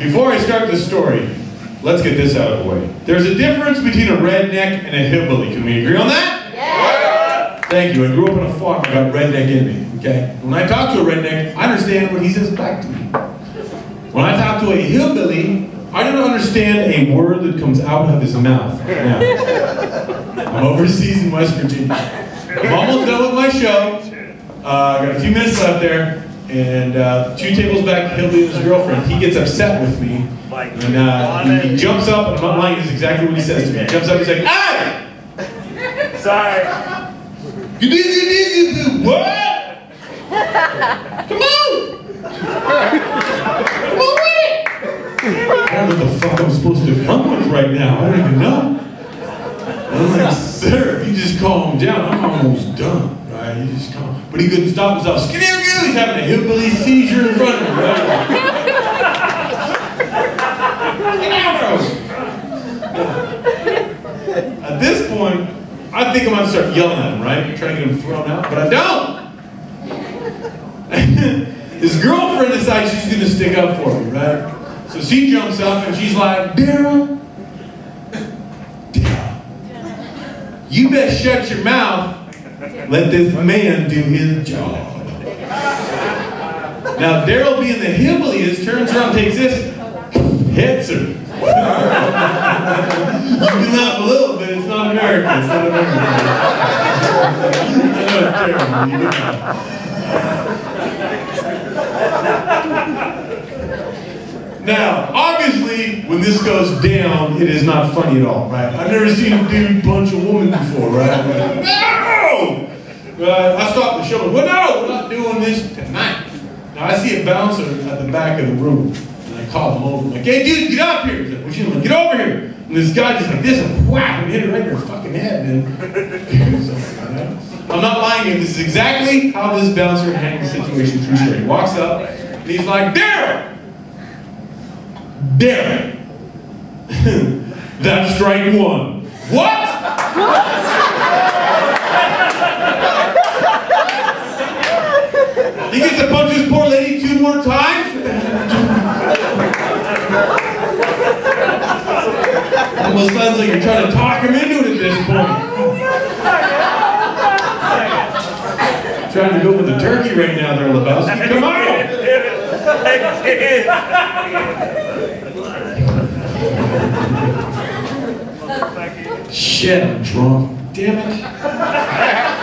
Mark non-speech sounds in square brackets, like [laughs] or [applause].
Before I start the story, let's get this out of the way. There's a difference between a redneck and a hillbilly. Can we agree on that? Yes. Thank you. I grew up on a farm. I got redneck in me. Okay. When I talk to a redneck, I understand what he says back to me. When I talk to a hillbilly, I don't understand a word that comes out of his mouth. Now, I'm overseas in West Virginia. I'm almost done with my show. Uh, I got a few minutes left there. And uh, two tables back, Hillbilly and his girlfriend, he gets upset with me. And uh, he, he jumps up, and I'm not lying, this is exactly what he says to me. He jumps up, and he's like, Hey! Sorry. You did, you did, you did, what? Come on! Come on with it! I don't know what the fuck I'm supposed to come with right now. I don't even know. I'm like, sir, if you just calm down, I'm almost done. Right? You just. But he couldn't stop himself. Skinny He's having a hillbilly seizure in front of him. Right? At this point, I think I'm gonna start yelling at him, right? Trying to get him thrown out, but I don't. [laughs] His girlfriend decides she's gonna stick up for me, right? So she jumps up and she's like, Daryl, Daryl, you best shut your mouth. [laughs] Let this man do his job. Now Daryl being the hillbilly is, turns around, takes this, hits [laughs] her. you can laugh a little bit, it's not American, it's not American. I know it's terrible. You laugh. Now, obviously, when this goes down, it is not funny at all, right? I've never seen a dude punch a woman before, right? [laughs] I stopped the show. Well, no, we're not doing this tonight. Now, I see a bouncer at the back of the room, and I call him over. I'm like, hey, dude, get up here. He's like, what you doing? Get over here. And this guy just like this, and whack, and hit it right in her fucking head, man. [laughs] I'm not lying to you. This is exactly how this bouncer handled the situation. True story. He walks up, and he's like, Daryl! Daryl! [laughs] That's strike one. What? He gets to punch this poor lady two more times? Almost sounds like you're trying to talk him into it at this point. Trying to go for the turkey right now there, Lebowski. Come on! Shit, I'm drunk. Damn it.